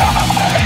Die.